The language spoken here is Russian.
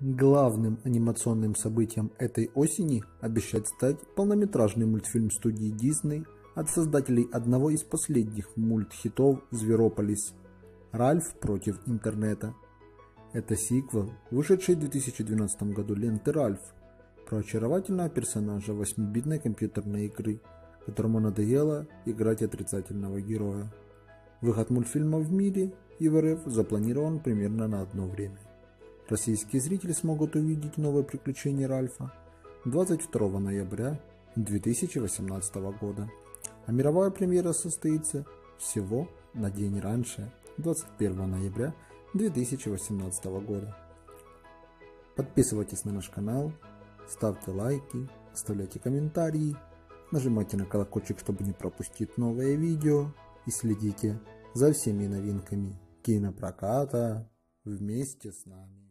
Главным анимационным событием этой осени обещает стать полнометражный мультфильм студии Disney от создателей одного из последних мультхитов «Зверополис» «Ральф против интернета». Это сиквел, вышедший в 2012 году ленты «Ральф», про очаровательного персонажа 8-битной компьютерной игры, которому надоело играть отрицательного героя. Выход мультфильма в мире и в РФ запланирован примерно на одно время. Российские зрители смогут увидеть новые приключения Ральфа 22 ноября 2018 года, а мировая премьера состоится всего на день раньше, 21 ноября 2018 года. Подписывайтесь на наш канал, ставьте лайки, оставляйте комментарии, нажимайте на колокольчик, чтобы не пропустить новые видео и следите за всеми новинками кинопроката вместе с нами.